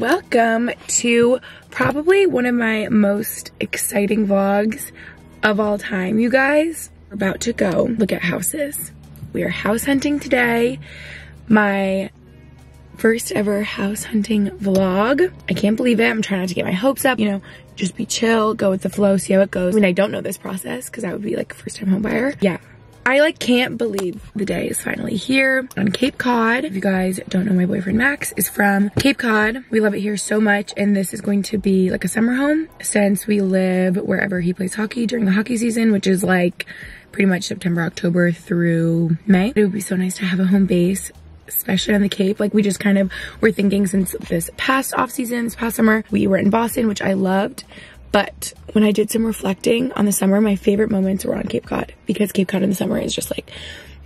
Welcome to probably one of my most exciting vlogs of all time, you guys. We're about to go look at houses. We are house hunting today. My first ever house hunting vlog. I can't believe it. I'm trying not to get my hopes up, you know, just be chill, go with the flow, see how it goes. I mean, I don't know this process because I would be like a first time home buyer. Yeah. I like can't believe the day is finally here on Cape Cod. If you guys don't know, my boyfriend Max is from Cape Cod. We love it here so much and this is going to be like a summer home since we live wherever he plays hockey during the hockey season, which is like pretty much September, October through May. It would be so nice to have a home base especially on the Cape. Like we just kind of were thinking since this past off season, this past summer, we were in Boston, which I loved. But when I did some reflecting on the summer, my favorite moments were on Cape Cod because Cape Cod in the summer is just like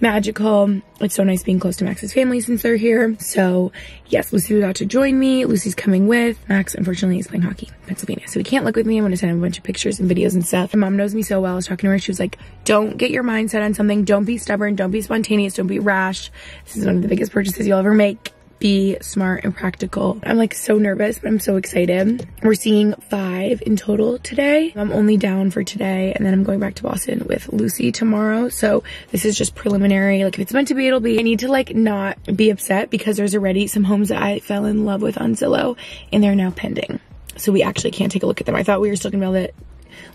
magical. It's so nice being close to Max's family since they're here. So yes, Lucy got to join me. Lucy's coming with. Max, unfortunately, is playing hockey in Pennsylvania. So he can't look with me. I'm going to send him a bunch of pictures and videos and stuff. My mom knows me so well. I was talking to her. She was like, don't get your mindset on something. Don't be stubborn. Don't be spontaneous. Don't be rash. This is one of the biggest purchases you'll ever make be smart and practical. I'm like so nervous, but I'm so excited. We're seeing five in total today. I'm only down for today and then I'm going back to Boston with Lucy tomorrow. So this is just preliminary. Like if it's meant to be, it'll be. I need to like not be upset because there's already some homes that I fell in love with on Zillow and they're now pending. So we actually can't take a look at them. I thought we were still gonna be able to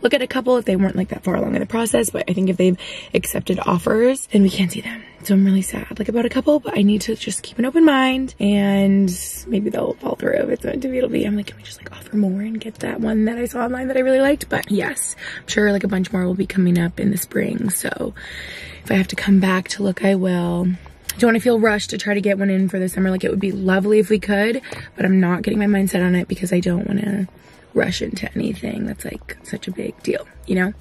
look at a couple if they weren't like that far along in the process. But I think if they've accepted offers, then we can't see them. So I'm really sad like about a couple, but I need to just keep an open mind and maybe they'll fall through if it's meant to be, it'll be. I'm like, can we just like offer more and get that one that I saw online that I really liked? But yes, I'm sure like a bunch more will be coming up in the spring. So if I have to come back to look, I will. I don't want to feel rushed to try to get one in for the summer. Like it would be lovely if we could, but I'm not getting my mindset on it because I don't want to rush into anything that's like such a big deal, you know?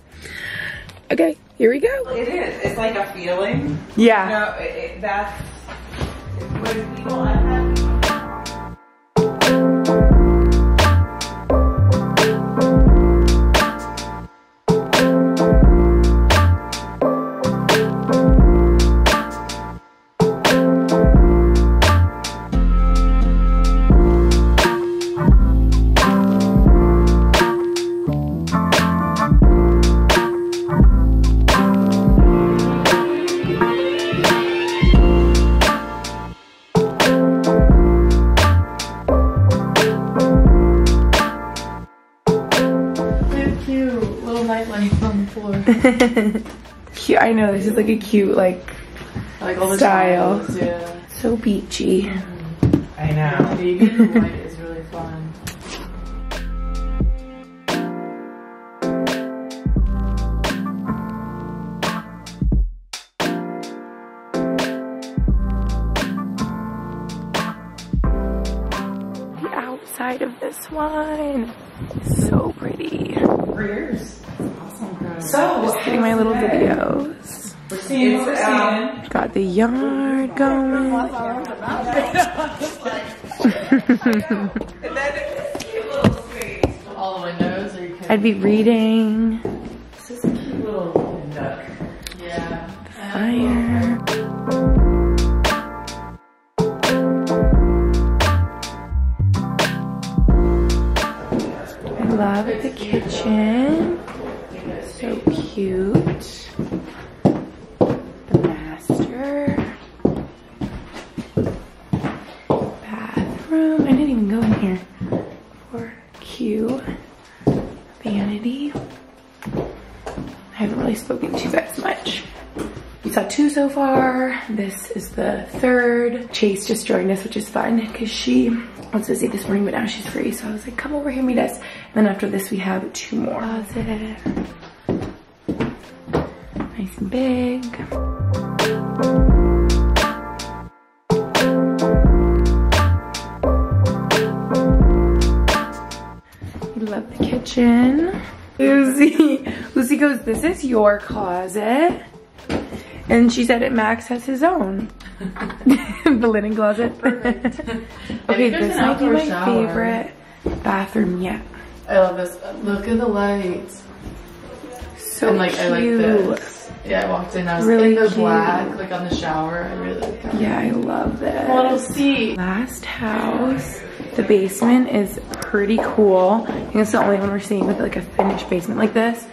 Okay, here we go. It is. It's like a feeling. Yeah. You know, it, it, that's when people cute on the floor. Cute. I know this is like a cute like like all the Style. tiles, yeah. so beachy. I know. Vegan white is really fun. The outside of this one, so pretty. Careers. Awesome. So, Just getting my little videos. we're seeing what we're. Got the yard going. And then it's a little space. All the windows, are you kidding? I'd be reading. This is a cute. Yeah. Fire. I love the kitchen. Cute. The master. Bathroom. I didn't even go in here. For Q. Vanity. I haven't really spoken to you guys much. We saw two so far. This is the third. Chase just joined us, which is fun because she was busy this morning, but now she's free. So I was like, come over here, meet us. And then after this, we have two more. Nice and big. We love the kitchen. Lucy, Lucy goes, this is your closet. And she said it Max has his own. the linen closet. okay, this might be my shower. favorite bathroom yet. I love this. Look at the lights. So and like cute. I like this. Yeah, I walked in. I was Really in the cute. black, like on the shower. I really like that. Yeah, I love this. Little seat. Last house. The basement is pretty cool. I think it's the only one we're seeing with like a finished basement like this.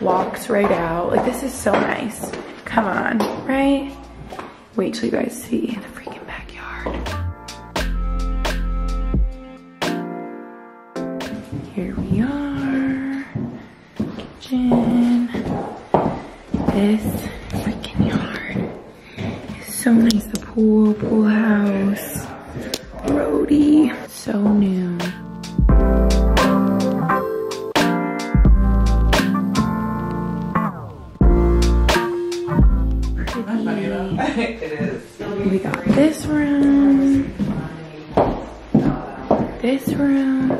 Walks right out. Like this is so nice. Come on, right? Wait till you guys see the We got this room, this room.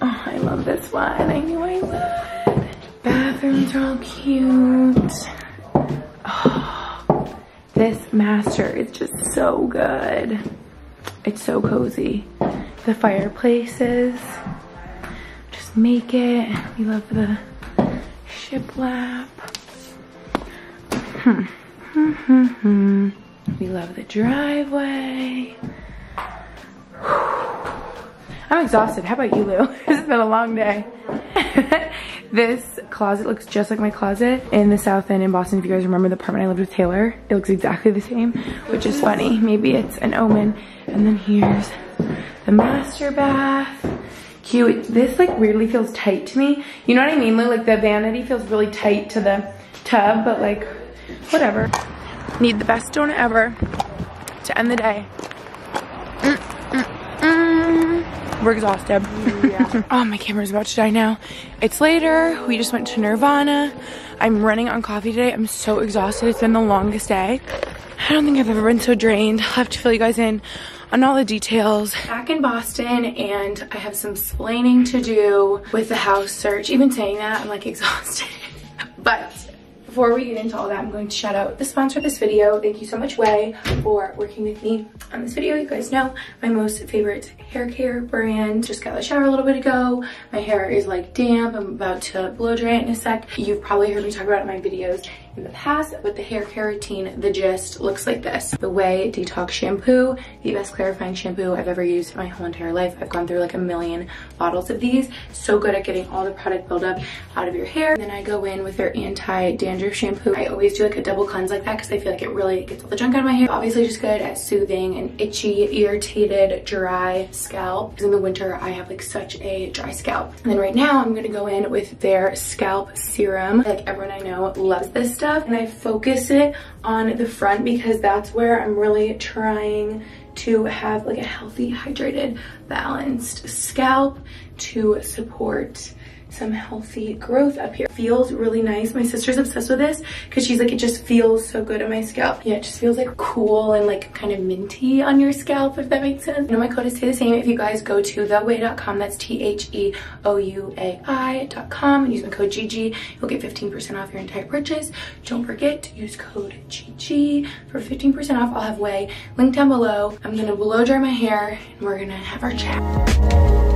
Oh, I love this one. I knew I would. Bathrooms are all cute. Oh, this master is just so good. It's so cozy. The fireplaces, just make it. We love the shiplap. Hmm. Hmm, hmm, hmm. We love the driveway. I'm exhausted. How about you, Lou? this has been a long day. this closet looks just like my closet in the South End in Boston. If you guys remember the apartment I lived with Taylor, it looks exactly the same, which is funny. Maybe it's an omen. And then here's the master bath. Cute. This like weirdly feels tight to me. You know what I mean, Lou? Like the vanity feels really tight to the tub, but like whatever. Need the best donut ever to end the day. Mm, mm, mm. We're exhausted. oh, my camera's about to die now. It's later. We just went to Nirvana. I'm running on coffee today. I'm so exhausted. It's been the longest day. I don't think I've ever been so drained. I'll have to fill you guys in on all the details. Back in Boston and I have some explaining to do with the house search. Even saying that, I'm like exhausted. Before we get into all that, I'm going to shout out the sponsor of this video. Thank you so much, Ouai, for working with me on this video. You guys know my most favorite hair care brand. Just got the shower a little bit ago. My hair is like damp. I'm about to blow dry it in a sec. You've probably heard me talk about it in my videos in the past, but the hair care routine, the gist looks like this. The Ouai Detox Shampoo, the best clarifying shampoo I've ever used in my whole entire life. I've gone through like a million bottles of these. So good at getting all the product buildup out of your hair. And then I go in with their anti-dandruff shampoo. I always do like a double cleanse like that because I feel like it really gets all the junk out of my hair. Obviously just good at soothing an itchy, irritated, dry scalp. Because in the winter I have like such a dry scalp. And then right now I'm gonna go in with their scalp serum. Like everyone I know loves this stuff stuff and I focus it on the front because that's where I'm really trying to have like a healthy, hydrated, balanced scalp to support some healthy growth up here. Feels really nice. My sister's obsessed with this because she's like, it just feels so good on my scalp. Yeah, it just feels like cool and like kind of minty on your scalp, if that makes sense. You know, my code is stay the same if you guys go to theouai.com. That's T-H-E-O-U-A-I.com and use my code GG. You'll get 15% off your entire purchase. Don't forget to use code GG for 15% off. I'll have Ouai linked down below. I'm gonna blow dry my hair and we're gonna have our chat.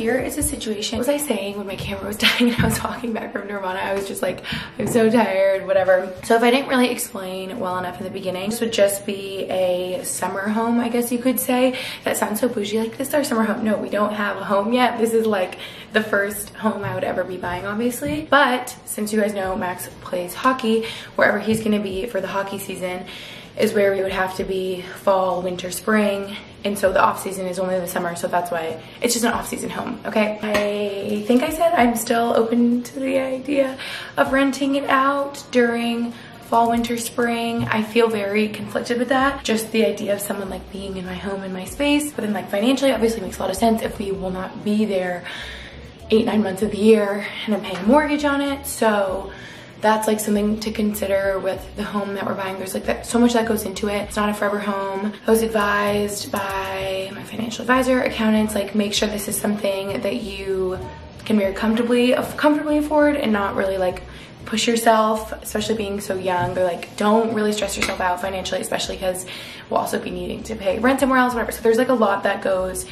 Here is a situation. What was I saying when my camera was dying and I was walking back from Nirvana? I was just like, I'm so tired, whatever. So if I didn't really explain well enough in the beginning, this would just be a summer home, I guess you could say. That sounds so bougie, like this is our summer home. No, we don't have a home yet. This is like the first home I would ever be buying, obviously. But since you guys know Max plays hockey, wherever he's gonna be for the hockey season, is where we would have to be fall, winter, spring. And so the off season is only the summer, so that's why it's just an off season home, okay? I think I said I'm still open to the idea of renting it out during fall, winter, spring. I feel very conflicted with that. Just the idea of someone like being in my home, in my space, but then like financially, obviously makes a lot of sense if we will not be there eight, nine months of the year and I'm paying a mortgage on it. So that's like something to consider with the home that we're buying. There's like that, so much that goes into it. It's not a forever home. I was advised by my financial advisor, accountants, like make sure this is something that you can very comfortably, uh, comfortably afford and not really like push yourself, especially being so young. They're like, don't really stress yourself out financially, especially because we'll also be needing to pay rent somewhere else, whatever. So there's like a lot that goes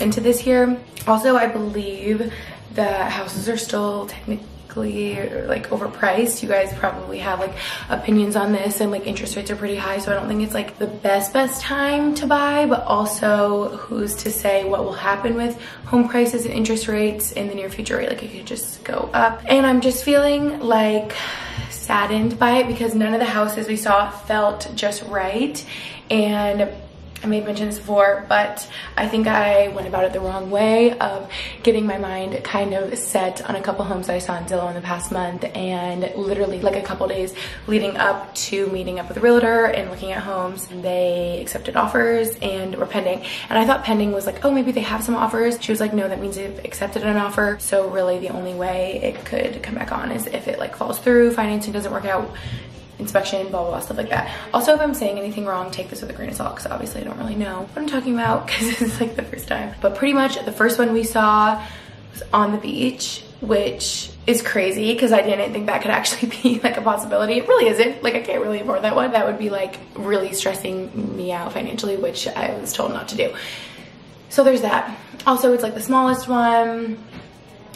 into this here. Also, I believe the houses are still technically like overpriced. You guys probably have like opinions on this and like interest rates are pretty high. So I don't think it's like the best, best time to buy, but also who's to say what will happen with home prices and interest rates in the near future, right? Like it could just go up. And I'm just feeling like saddened by it because none of the houses we saw felt just right. And I may have mentioned this before, but I think I went about it the wrong way of getting my mind kind of set on a couple homes I saw in Zillow in the past month and literally like a couple days leading up to meeting up with a realtor and looking at homes. They accepted offers and were pending. And I thought pending was like, oh, maybe they have some offers. She was like, no, that means they've accepted an offer. So really the only way it could come back on is if it like falls through, financing doesn't work out, inspection, blah, blah, blah, stuff like that. Also, if I'm saying anything wrong, take this with a grain of salt because obviously I don't really know what I'm talking about because this is like the first time. But pretty much the first one we saw was on the beach, which is crazy because I didn't think that could actually be like a possibility. It really isn't. Like I can't really afford that one. That would be like really stressing me out financially, which I was told not to do. So there's that. Also, it's like the smallest one.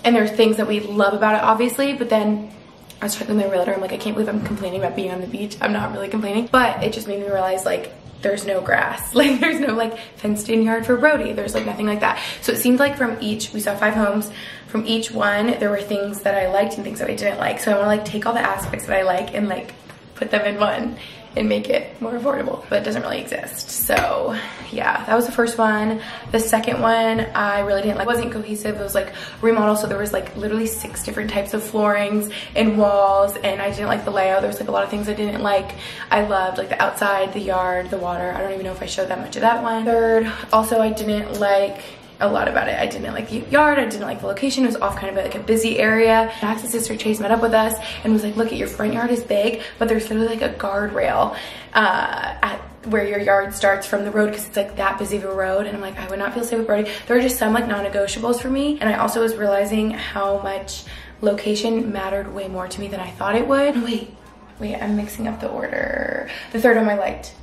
And there's things that we love about it, obviously, but then I was talking to my realtor. I'm like, I can't believe I'm complaining about being on the beach. I'm not really complaining, but it just made me realize like there's no grass. Like there's no like fenced in yard for Brody. There's like nothing like that. So it seemed like from each, we saw five homes. From each one, there were things that I liked and things that I didn't like. So I want to like take all the aspects that I like and like put them in one and make it more affordable, but it doesn't really exist. So yeah, that was the first one. The second one, I really didn't like, wasn't cohesive. It was like remodel. So there was like literally six different types of floorings and walls and I didn't like the layout. There was like a lot of things I didn't like. I loved like the outside, the yard, the water. I don't even know if I showed that much of that one. Third, also I didn't like a lot about it. I didn't like the yard, I didn't like the location. It was off kind of like a busy area. Max's sister Chase met up with us and was like, look at your front yard is big, but there's literally like a guardrail uh, at where your yard starts from the road because it's like that busy of a road. And I'm like, I would not feel safe with Brody. There are just some like non-negotiables for me. And I also was realizing how much location mattered way more to me than I thought it would. Wait, wait, I'm mixing up the order. The third one I liked.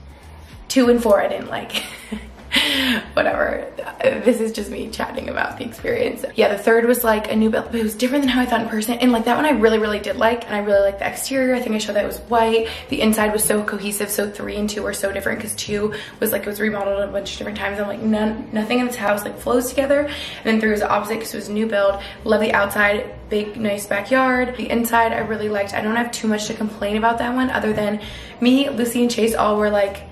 Two and four I didn't like. whatever. This is just me chatting about the experience. Yeah, the third was like a new build, but it was different than how I thought in person. And like that one I really, really did like. And I really liked the exterior. I think I showed that it was white. The inside was so cohesive. So three and two were so different because two was like, it was remodeled a bunch of different times. I'm like, none, nothing in this house like flows together. And then three was the opposite because it was new build. Love the outside, big, nice backyard. The inside I really liked. I don't have too much to complain about that one other than me, Lucy, and Chase all were like,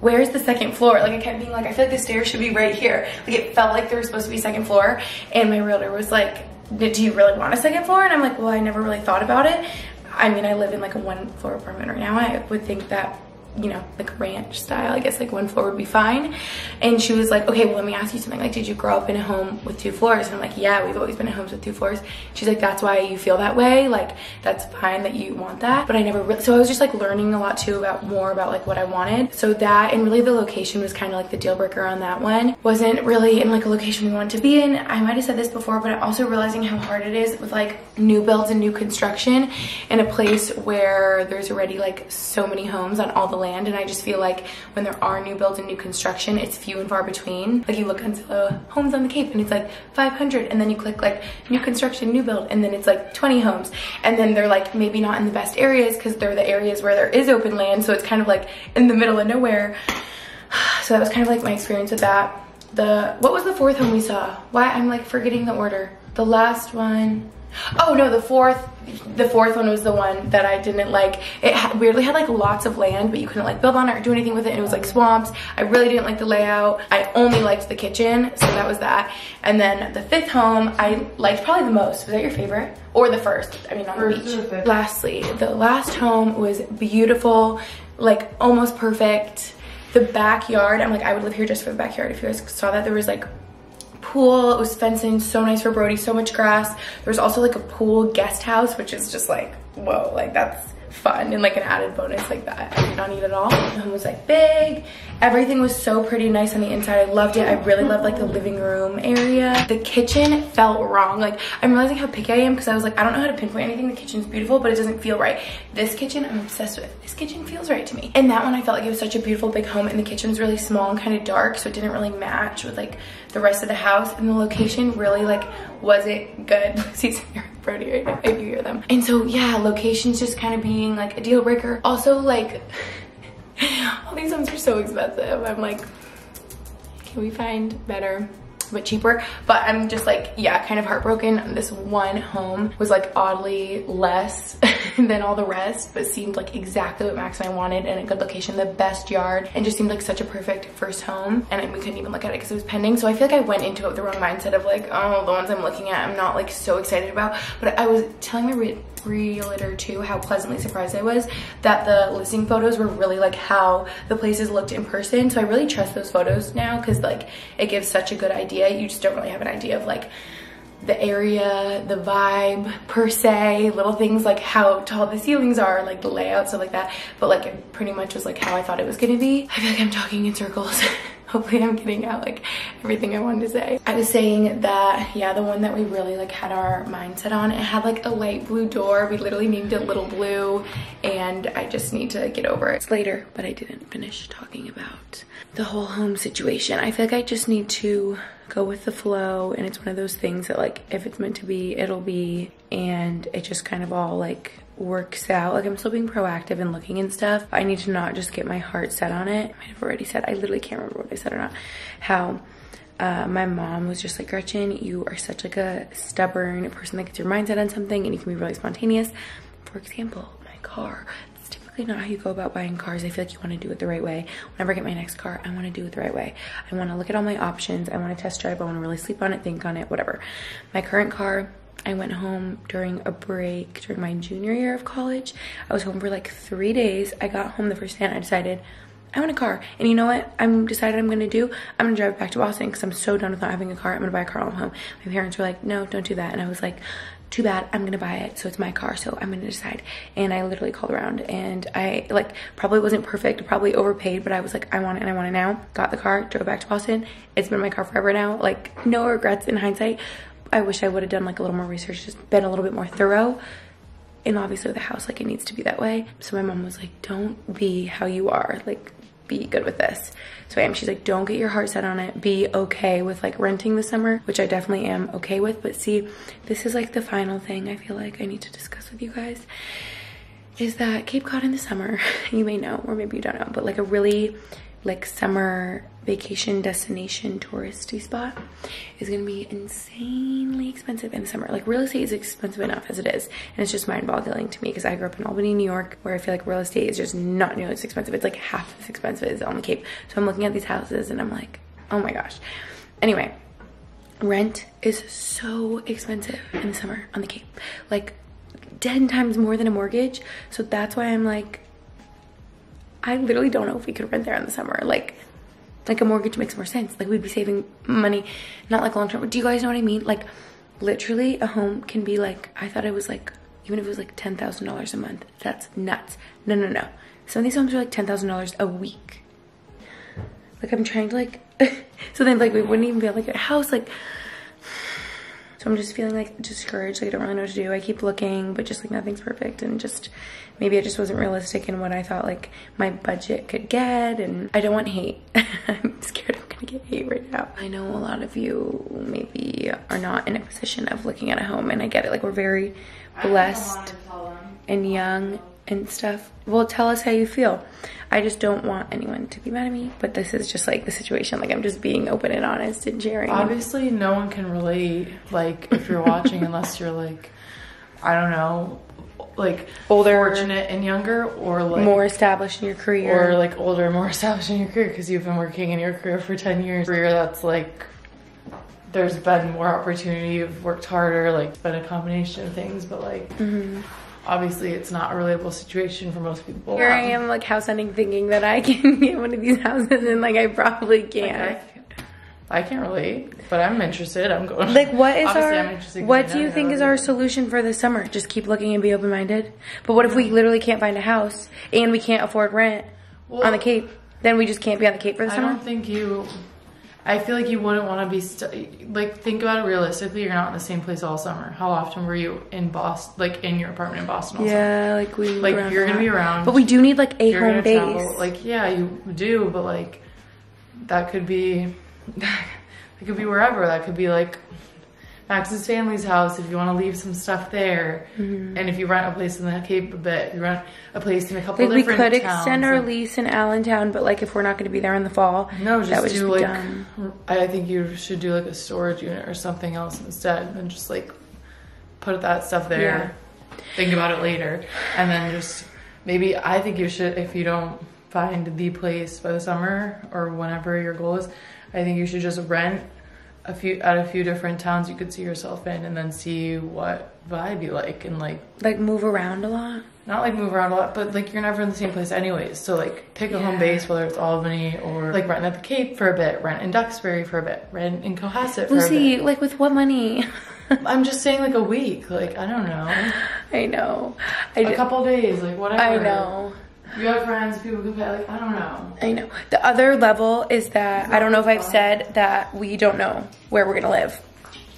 where's the second floor? Like I kept being like, I feel like the stairs should be right here. Like it felt like there was supposed to be second floor. And my realtor was like, do you really want a second floor? And I'm like, well, I never really thought about it. I mean, I live in like a one floor apartment right now. I would think that you know, like ranch style. I guess like one floor would be fine. And she was like, okay, well, let me ask you something. Like, did you grow up in a home with two floors? And I'm like, yeah, we've always been in homes with two floors. She's like, that's why you feel that way. Like, that's fine that you want that. But I never really, so I was just like learning a lot too about more about like what I wanted. So that and really the location was kind of like the deal breaker on that one. Wasn't really in like a location we wanted to be in. I might have said this before, but I'm also realizing how hard it is with like new builds and new construction in a place where there's already like so many homes on all the land and I just feel like when there are new builds and new construction it's few and far between. Like you look Zillow homes on the Cape and it's like 500 and then you click like new construction new build and then it's like 20 homes. And then they're like maybe not in the best areas because they're the areas where there is open land so it's kind of like in the middle of nowhere. So that was kind of like my experience with that. The what was the fourth home we saw? Why I'm like forgetting the order. The last one Oh no, the fourth, the fourth one was the one that I didn't like. It ha weirdly had like lots of land, but you couldn't like build on it or do anything with it. And it was like swamps. I really didn't like the layout. I only liked the kitchen, so that was that. And then the fifth home, I liked probably the most. Was that your favorite? Or the first? I mean, on First the beach. Lastly, the last home was beautiful, like almost perfect. The backyard, I'm like, I would live here just for the backyard. If you guys saw that, there was like pool. It was fenced in, so nice for Brody, so much grass. There's also like a pool guest house, which is just like, whoa, like that's fun and like an added bonus like that I did not need at all. The home was like big. Everything was so pretty nice on the inside. I loved it. I really loved like the living room area. The kitchen felt wrong. Like I'm realizing how picky I am because I was like, I don't know how to pinpoint anything. The kitchen's beautiful, but it doesn't feel right. This kitchen, I'm obsessed with. This kitchen feels right to me. And that one, I felt like it was such a beautiful big home and the kitchen was really small and kind of dark. So it didn't really match with like the rest of the house and the location really like wasn't good. Brody right now if you hear them. And so yeah, locations just kind of being like a deal breaker. Also like, all these homes are so expensive. I'm like, can we find better? but cheaper but i'm just like yeah kind of heartbroken this one home was like oddly less than all the rest but seemed like exactly what max and i wanted in a good location the best yard and just seemed like such a perfect first home and we couldn't even look at it because it was pending so i feel like i went into it with the wrong mindset of like oh the ones i'm looking at i'm not like so excited about but i was telling my realtor too how pleasantly surprised I was that the listing photos were really like how the places looked in person. So I really trust those photos now because like it gives such a good idea. You just don't really have an idea of like the area, the vibe per se, little things like how tall the ceilings are, like the layout, stuff like that. But like it pretty much was like how I thought it was gonna be. I feel like I'm talking in circles. hopefully I'm getting out like everything I wanted to say. I was saying that, yeah, the one that we really like had our mindset on, it had like a light blue door. We literally named it Little Blue and I just need to get over it. It's later, but I didn't finish talking about the whole home situation. I feel like I just need to go with the flow and it's one of those things that like if it's meant to be, it'll be and it just kind of all like works out. Like I'm still being proactive and looking and stuff. I need to not just get my heart set on it. I might have already said, I literally can't remember what I said or not. How uh, my mom was just like, Gretchen, you are such like a stubborn person that gets your mindset on something and you can be really spontaneous. For example, my car. It's typically not how you go about buying cars. I feel like you want to do it the right way. Whenever I get my next car, I want to do it the right way. I want to look at all my options. I want to test drive. I want to really sleep on it, think on it, whatever. My current car, I went home during a break during my junior year of college. I was home for like three days. I got home the first day and I decided I want a car. And you know what I'm decided I'm gonna do? I'm gonna drive back to Boston because I'm so done with not having a car. I'm gonna buy a car on home. My parents were like, no, don't do that. And I was like, too bad, I'm gonna buy it. So it's my car, so I'm gonna decide. And I literally called around and I like probably wasn't perfect, probably overpaid, but I was like, I want it and I want it now. Got the car, drove back to Boston. It's been my car forever now. Like no regrets in hindsight. I wish I would have done like a little more research, just been a little bit more thorough. And obviously the house, like it needs to be that way. So my mom was like, don't be how you are. Like be good with this. So I am. She's like, don't get your heart set on it. Be okay with like renting the summer, which I definitely am okay with. But see, this is like the final thing I feel like I need to discuss with you guys is that Cape Cod in the summer, you may know, or maybe you don't know, but like a really like summer vacation destination touristy spot is gonna be insanely expensive in the summer. Like real estate is expensive enough as it is. And it's just mind boggling to me because I grew up in Albany, New York, where I feel like real estate is just not nearly as expensive. It's like half as expensive as on the Cape. So I'm looking at these houses and I'm like, oh my gosh. Anyway, rent is so expensive in the summer on the Cape. Like 10 times more than a mortgage. So that's why I'm like, I literally don't know if we could rent there in the summer. Like, like a mortgage makes more sense. Like we'd be saving money, not like long term. Do you guys know what I mean? Like, literally, a home can be like. I thought it was like, even if it was like ten thousand dollars a month. That's nuts. No, no, no. Some of these homes are like ten thousand dollars a week. Like I'm trying to like. so then like we wouldn't even be able to get a house. Like so I'm just feeling like discouraged. Like I don't really know what to do. I keep looking, but just like nothing's perfect. And just maybe I just wasn't realistic in what I thought like my budget could get. And I don't want hate. I'm scared I'm gonna get hate right now. I know a lot of you maybe are not in a position of looking at a home and I get it. Like we're very blessed and young and stuff. Well, tell us how you feel. I just don't want anyone to be mad at me, but this is just like the situation. Like I'm just being open and honest and sharing. Obviously, no one can relate. Like if you're watching, unless you're like, I don't know, like Older. fortunate and younger, or like more established in your career. or like older, more established in your career because you've been working in your career for ten years. Career that's like. There's been more opportunity, you've worked harder, like it's been a combination of things, but like Mm-hmm. Obviously it's not a relatable situation for most people. Here I um, am like house hunting thinking that I can get one of these houses and like I probably can't. I, I can't relate, but I'm interested. I'm going. Like what is our I'm interested 'cause what do you think is our solution for this summer? Just keep looking and be open minded. But what if we literally can't find a house and we can't afford rent Well, on the Cape? Then we just can't be on the Cape for the I summer. I don't think you. I feel like you wouldn't want to be st- like think about it realistically. You're not in the same place all summer. How often were you in Boston, like in your apartment in Boston? All summer? Yeah, like we Like, you're gonna be around. But we do need like a home base. travel. Like yeah, you do, but like that could be that could be wherever. That could be like Max's family's house if you want to leave some stuff there. Mm-hmm. And if you rent a place in the Cape a bit, you rent a place in a couple Like we could towns. extend our and- lease in Allentown, but like if we're not going to be there in the fall, No, that just would do be like dumb. I think you should do like a storage unit or something else instead, and just like put that stuff there. Think about it later, and then just maybe I think you should if you don't find the place by the summer or whenever your goal is, I think you should just rent a few at a few different towns you could see yourself in, and then see what vibe you like, and like like move around a lot. not like move around a lot, but like you're never in the same place anyways. So like pick a home base, whether it's Albany or like rent at the Cape for a bit, rent in Duxbury for a bit, rent in Cohasset for a Lucy, like with what money? I'm just saying like a week, like I don't know, I know. I a couple days, like whatever. I know. You have friends, people can pay. Like I don't know. I know. The other level is that I don't know if I've said that we don't know where we're gonna live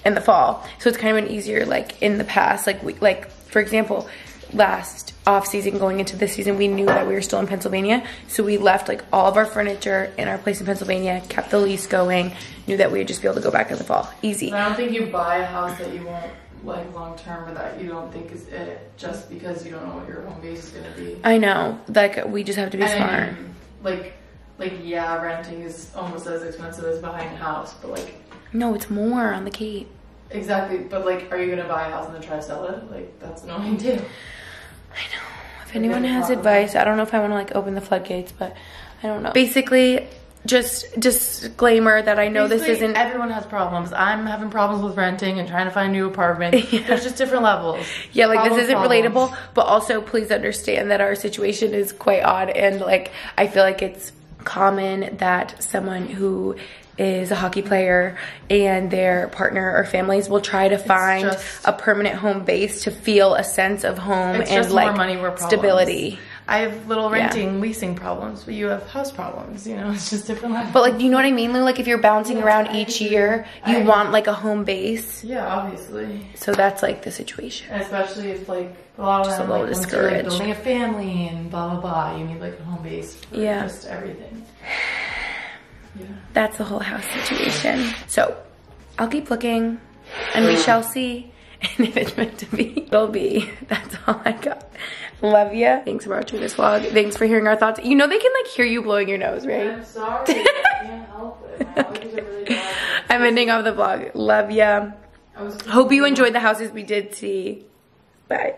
in the fall. So it's kind of an easier like in the past. Like we like for example, last off season going into this season, we knew that we were still in Pennsylvania. So we left like all of our furniture in our place in Pennsylvania, kept the lease going, knew that we would just be able to go back in the fall. Easy. I don't think you buy a house that you won't like long term, or that you don't think is it, just because you don't know what your home base is gonna be. I know. Like we just have to be And, smart. Like, like yeah, renting is almost as expensive as buying a house, but like No, it's more on the Cape. exactly. But like, are you gonna buy a house and then try to sell it? Like that's annoying too. I know. If anyone has advice, I don't know if I want to like open the floodgates, but I don't know. Basically, just disclaimer that I know this isn't. Everyone has problems. I'm having problems with renting and trying to find a new apartment. There's just different levels. Yeah, like Problem this isn't problems. relatable, but also please understand that our situation is quite odd and like I feel like it's common that someone who is a hockey player and their partner or families will try to find just- a permanent home base to feel a sense of home and just like more money, more problems. stability. I have little Yeah. renting, leasing problems, but you have house problems. You know, it's just different levels. But like, you know what I mean, Lou? Like, if you're bouncing Yeah, around I each year, you I- want like a home base. yeah, obviously. So that's like the situation. And especially if like a lot of Just a little like you're like, building a family and blah blah blah, you need like a home base for Yeah. just everything. Yeah. That's the whole house situation. So I'll keep looking, and we shall see. And if it's meant to be, it'll be. That's all I got. Love ya. Thanks for watching this vlog. Thanks for hearing our thoughts. You know they can like hear you blowing your nose, right? I'm sorry, I can't help it. Are really. I'm ending off the vlog. Love ya. Hope you enjoyed the houses we did see. Bye.